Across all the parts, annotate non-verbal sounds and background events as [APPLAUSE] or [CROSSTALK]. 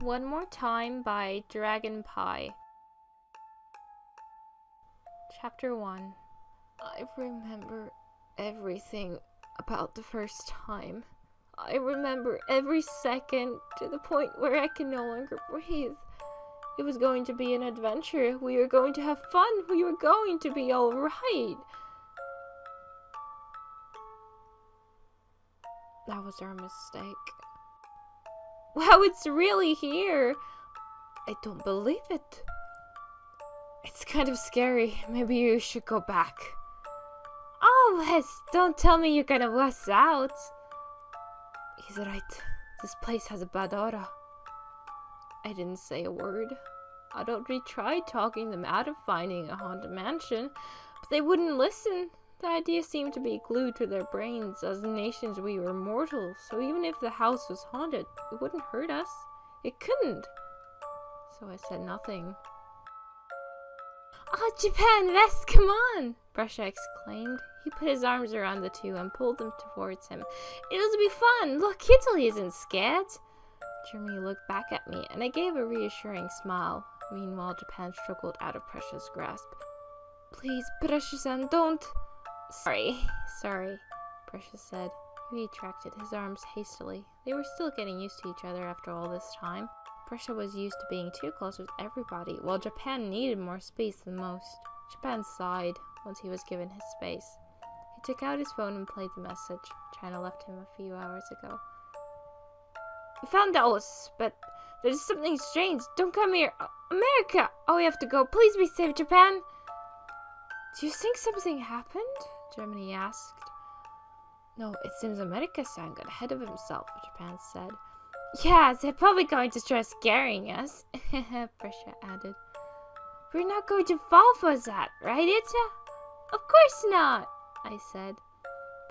One More Time by Dragon Pie. Chapter 1 I remember everything about the first time. I remember every second to the point where I can no longer breathe. It was going to be an adventure. We were going to have fun. We were going to be alright. That was our mistake. Wow, it's really here! I don't believe it. It's kind of scary. Maybe you should go back. Oh, West, don't tell me you're gonna wuss out. He's right. This place has a bad aura. I didn't say a word. I'd already tried talking them out of finding a haunted mansion, but they wouldn't listen. The idea seemed to be glued to their brains. As nations, we were mortal, so even if the house was haunted, it wouldn't hurt us. It couldn't. So I said nothing. Ah, oh, Japan, West, come on! Prussia exclaimed. He put his arms around the two and pulled them towards him. It'll be fun! Look, Italy isn't scared! Germany looked back at me, and I gave a reassuring smile. Meanwhile, Japan struggled out of Prussia's grasp. Please, Prussia-san, don't! Sorry, sorry, Prussia said. He retracted his arms hastily. They were still getting used to each other after all this time. Prussia was used to being too close with everybody, while Japan needed more space than most. Japan sighed once he was given his space. He took out his phone and played the message China left him a few hours ago. We found Dallas, but there's something strange. Don't come here. America! Oh, we have to go. Please be safe, Japan. Do you think something happened? Germany asked. No, it seems America-san got ahead of himself, Japan said. Yeah, they're probably going to try scaring us, [LAUGHS] Prussia added. We're not going to fall for that, right, Ita? Of course not, I said.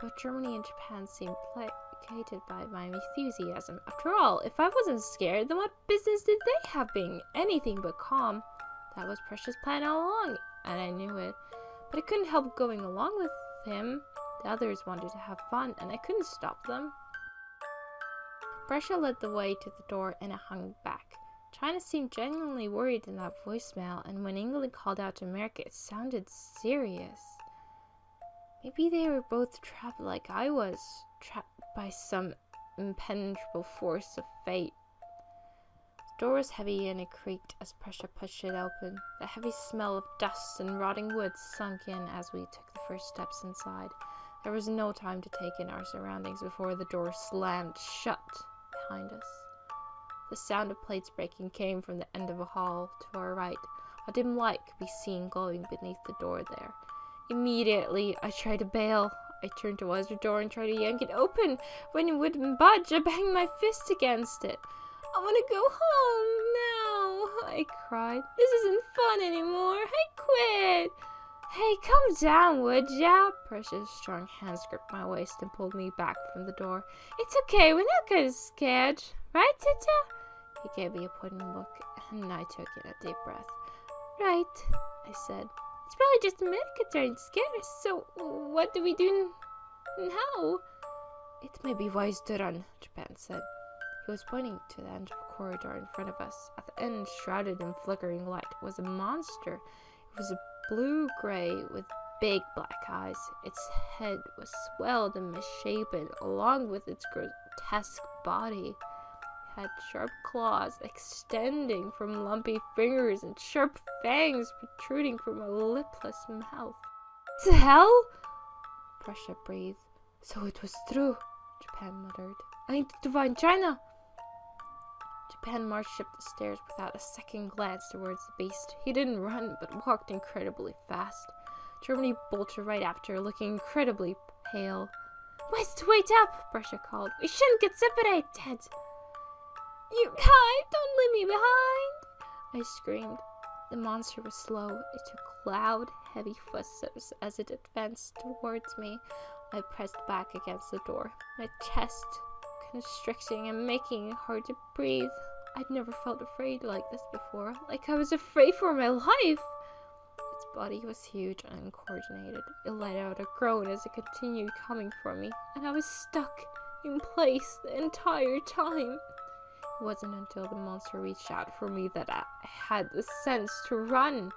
Both Germany and Japan seemed placated by my enthusiasm. After all, if I wasn't scared, then what business did they have being anything but calm? That was Prussia's plan all along, and I knew it. But I couldn't help going along with him. The others wanted to have fun, and I couldn't stop them. Prussia led the way to the door, and I hung back. China seemed genuinely worried in that voicemail, and when England called out to America, it sounded serious. Maybe they were both trapped like I was, trapped by some impenetrable force of fate. The door was heavy and it creaked as Prussia pushed it open. The heavy smell of dust and rotting wood sunk in as we took first steps inside. There was no time to take in our surroundings before the door slammed shut behind us. The sound of plates breaking came from the end of a hall to our right. A dim light could be seen glowing beneath the door there. Immediately, I tried to bail. I turned towards the door and tried to yank it open. When it wouldn't budge, I banged my fist against it. I want to go home now, I cried. This isn't fun anymore. I quit. Hey, come down, would ya? Prussia's strong hands gripped my waist and pulled me back from the door. It's okay, we're not getting scared. Right, Tita? He gave me a pointing look, and I took in a deep breath. Right, I said. It's probably just America turned scared, so what do we do now? It may be wise to run, Japan said. He was pointing to the end of a corridor in front of us. At the end, shrouded in flickering light, was a monster. It was blue-gray with big black eyes. Its head was swelled and misshapen, along with its grotesque body. It had sharp claws extending from lumpy fingers and sharp fangs protruding from a lipless mouth. To hell? Prussia breathed. So it was true, Japan muttered. I need to find China. Japan marched up the stairs without a second glance towards the beast. He didn't run, but walked incredibly fast. Germany bolted right after, looking incredibly pale. West, wait up! Prussia called. We shouldn't get separated! You guys, don't leave me behind! I screamed. The monster was slow. It took loud, heavy footsteps as it advanced towards me. I pressed back against the door, my chest constricting and making it hard to breathe. I'd never felt afraid like this before, like I was afraid for my life. Its body was huge and uncoordinated. It let out a groan as it continued coming for me, and I was stuck in place the entire time. It wasn't until the monster reached out for me that I had the sense to run.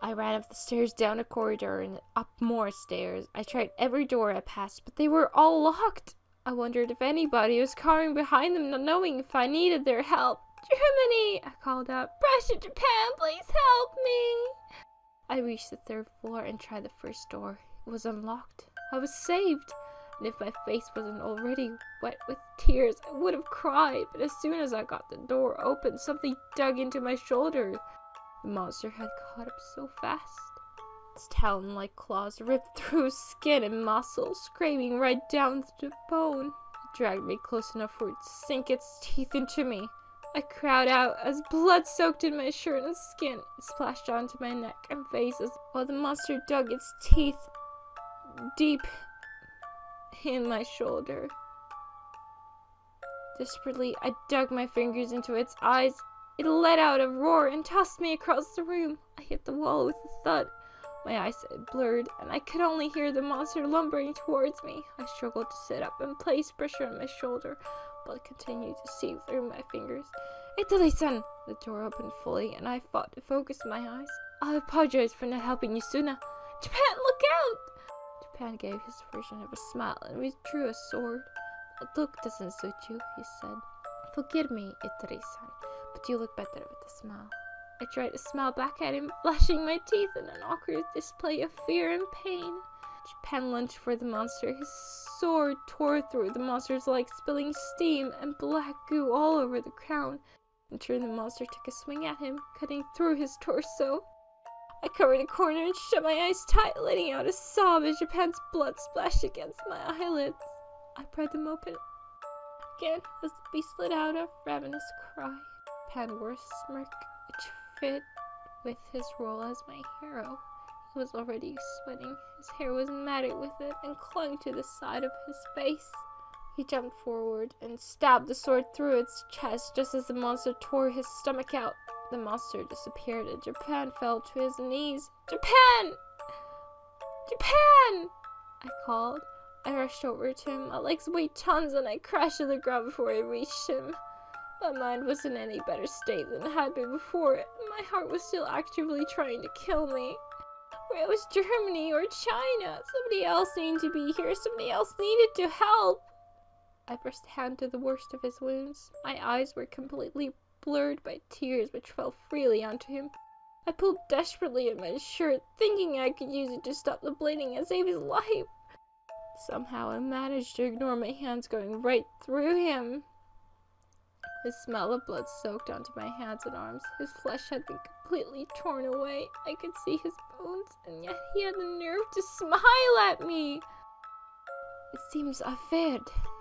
I ran up the stairs, down a corridor, and up more stairs. I tried every door I passed, but they were all locked. I wondered if anybody was cowering behind them, not knowing if I needed their help. Germany! I called out. Prussia Japan, please help me! I reached the third floor and tried the first door. It was unlocked. I was saved. And if my face wasn't already wet with tears, I would have cried. But as soon as I got the door open, something dug into my shoulder. The monster had caught up so fast. Its talon like claws ripped [LAUGHS] through skin and muscle, scraping right down to the bone. It dragged me close enough for it to sink its teeth into me. I cried out as blood soaked in my shirt and skin. It splashed onto my neck and face as while the monster dug its teeth deep in my shoulder. Desperately, I dug my fingers into its eyes. It let out a roar and tossed me across the room. I hit the wall with a thud. My eyes blurred, and I could only hear the monster lumbering towards me. I struggled to sit up and place pressure on my shoulder, but continued to see through my fingers. Italy-san! The door opened fully, and I fought to focus my eyes. I apologize for not helping you sooner. Japan, look out! Japan gave his version of a smile and withdrew a sword. That look doesn't suit you, he said. Forgive me, Itari-san, but you look better with a smile. I tried to smile back at him, [LAUGHS] flashing my teeth in an awkward display of fear and pain. Japan lunged for the monster. His sword tore through the monster's leg, spilling steam and black goo all over the ground. In turn, the monster took a swing at him, cutting through his torso. I covered a corner and shut my eyes tight, letting out a sob as Japan's blood splashed against my eyelids. I pried them open again as the beast let out a ravenous cry. Japan wore a smirk which fit with his role as my hero. He was already sweating. His hair was matted with it and clung to the side of his face. He jumped forward and stabbed the sword through its chest just as the monster tore his stomach out. The monster disappeared and Japan fell to his knees. Japan! Japan! I called. I rushed over to him. My legs weighed tons and I crashed to the ground before I reached him. My mind was in any better state than it had been before, and my heart was still actively trying to kill me. Where it was Germany or China. Somebody else needed to be here. Somebody else needed to help. I pressed a hand to the worst of his wounds. My eyes were completely blurred by tears which fell freely onto him. I pulled desperately at my shirt, thinking I could use it to stop the bleeding and save his life. Somehow I managed to ignore my hands going right through him. The smell of blood soaked onto my hands and arms. His flesh had been completely torn away. I could see his bones, and yet he had the nerve to smile at me. It seems I've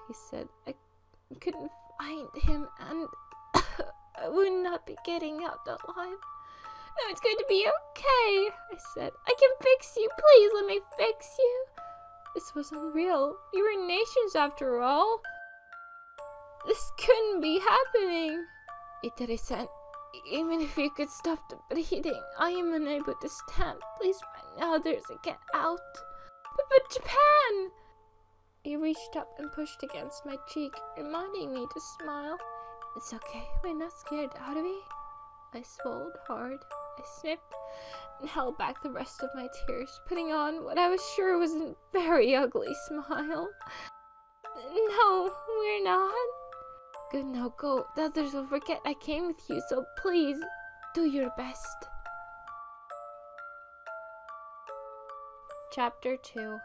he said. I couldn't find him, and [COUGHS] I would not be getting out alive. No, it's going to be okay, I said. I can fix you. Please let me fix you. This was unreal. We were nations after all. This couldn't be happening. Itari-san, even if you could stop the bleeding, I am unable to stand. Please find others and get out. But, but Japan! He reached up and pushed against my cheek, reminding me to smile. It's okay. We're not scared, are we? I swallowed hard. I sniffed and held back the rest of my tears, putting on what I was sure was a very ugly smile. No, we're not. Good, now go. The others will forget I came with you, so please, do your best. Chapter 2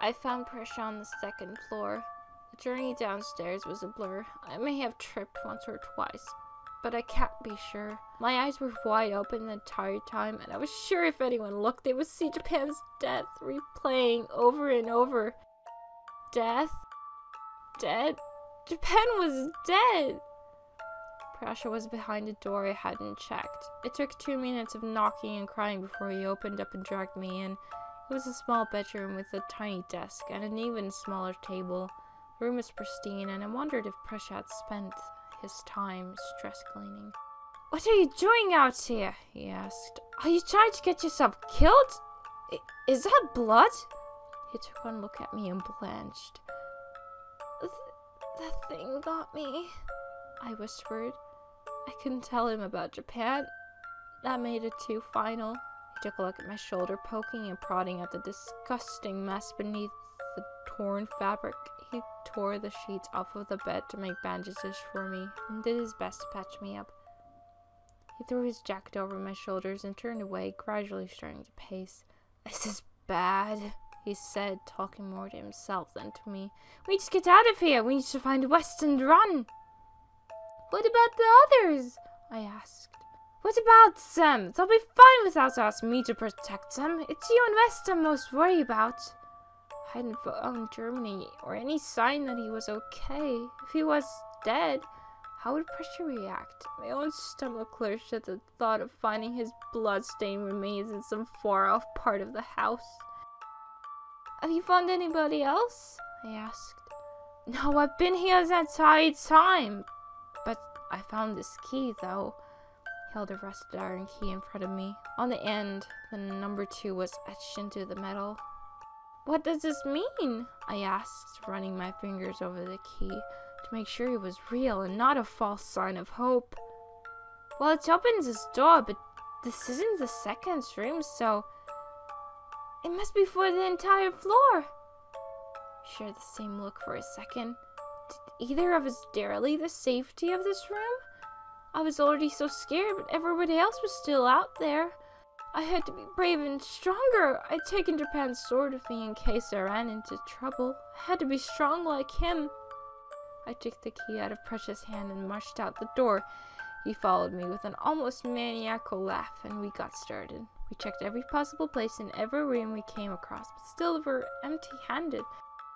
I found Prussia on the second floor. The journey downstairs was a blur. I may have tripped once or twice, but I can't be sure. My eyes were wide open the entire time, and I was sure if anyone looked, they would see Japan's death replaying over and over. Death? Dead? Japan was dead! Prussia was behind a door I hadn't checked. It took two minutes of knocking and crying before he opened up and dragged me in. It was a small bedroom with a tiny desk and an even smaller table. The room was pristine, and I wondered if Prussia had spent his time stress cleaning. What are you doing out here? he asked. Are you trying to get yourself killed? I is that blood? He took one look at me and blanched. Th that thing got me. I whispered. I couldn't tell him about Japan. That made it too final. He took a look at my shoulder, poking and prodding at the disgusting mess beneath the torn fabric. He tore the sheets off of the bed to make bandages for me and did his best to patch me up. He threw his jacket over my shoulders and turned away, gradually starting to pace. This is bad, he said, talking more to himself than to me. We need to get out of here. We need to find West and run. What about the others? I asked. What about them? They'll be fine without us, me to protect them. It's you and West I'm most worried about. I hadn't found Germany or any sign that he was okay. If he was dead, how would Prussia react? My own stomach lurched at the thought of finding his bloodstained remains in some far-off part of the house. Have you found anybody else? I asked. No, I've been here the entire time. But I found this key, though. He held a rusted iron key in front of me. On the end, the number two was etched into the metal. What does this mean? I asked, running my fingers over the key to make sure it was real and not a false sign of hope. Well, it opens this door, but this isn't the second room, so it must be for the entire floor. Shared the same look for a second. Did either of us dare leave the safety of this room? I was already so scared, but everybody else was still out there. I had to be brave and stronger. I'd taken Japan's sword with me in case I ran into trouble. I had to be strong like him. I took the key out of Prussia's hand and marched out the door. He followed me with an almost maniacal laugh, and we got started. We checked every possible place in every room we came across, but still were empty-handed.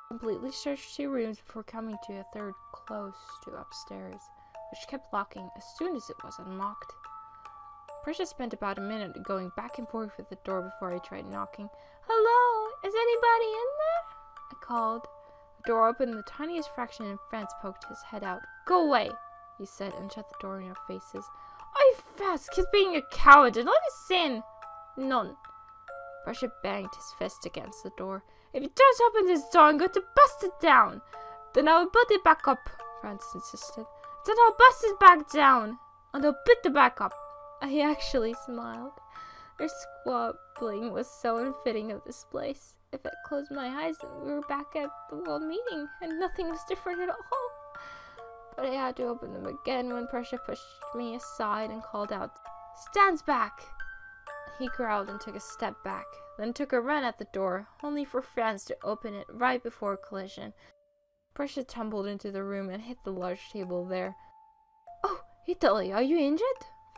Completely searched two rooms before coming to a third close to upstairs, which kept locking as soon as it was unlocked. Prussia spent about a minute going back and forth with the door before I tried knocking. Hello? Is anybody in there? I called The door opened, the tiniest fraction and France poked his head out. Go away, he said, and shut the door in our faces. I fast, he's being a coward, and let us in. None. Prussia banged his fist against the door. If you don't open this door, I'm going to bust it down. Then I'll put it back up, France insisted. Then I'll bust it back down, and I'll put it back up. I actually smiled. Their squabbling was so unfitting of this place. If I closed my eyes, we were back at the world meeting, and nothing was different at all. But I had to open them again when Prussia pushed me aside and called out, Stands back! He growled and took a step back, then took a run at the door, only for France to open it right before a collision. Prussia tumbled into the room and hit the large table there. Oh, Italy, are you injured?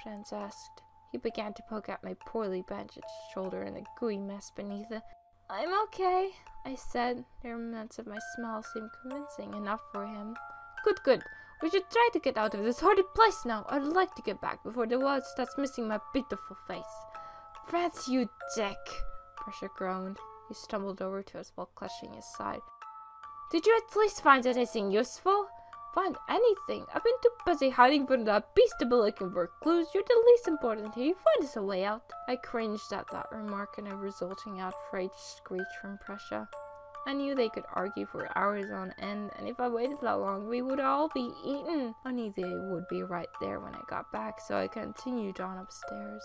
France asked. He began to poke at my poorly bandaged shoulder and the gooey mess beneath it. I'm okay, I said. The remnants of my smile seemed convincing enough for him. Good, good. We should try to get out of this horrid place now. I'd like to get back before the world starts missing my beautiful face. France, you dick! Prussia groaned. He stumbled over to us while clutching his side. Did you at least find anything useful? find anything. I've been too busy hiding from that beast to be looking for clues. You're the least important here. You find us a way out. I cringed at that remark and a resulting outraged screech from Prussia. I knew they could argue for hours on end, and if I waited that long, we would all be eaten. I knew they would be right there when I got back, so I continued on upstairs.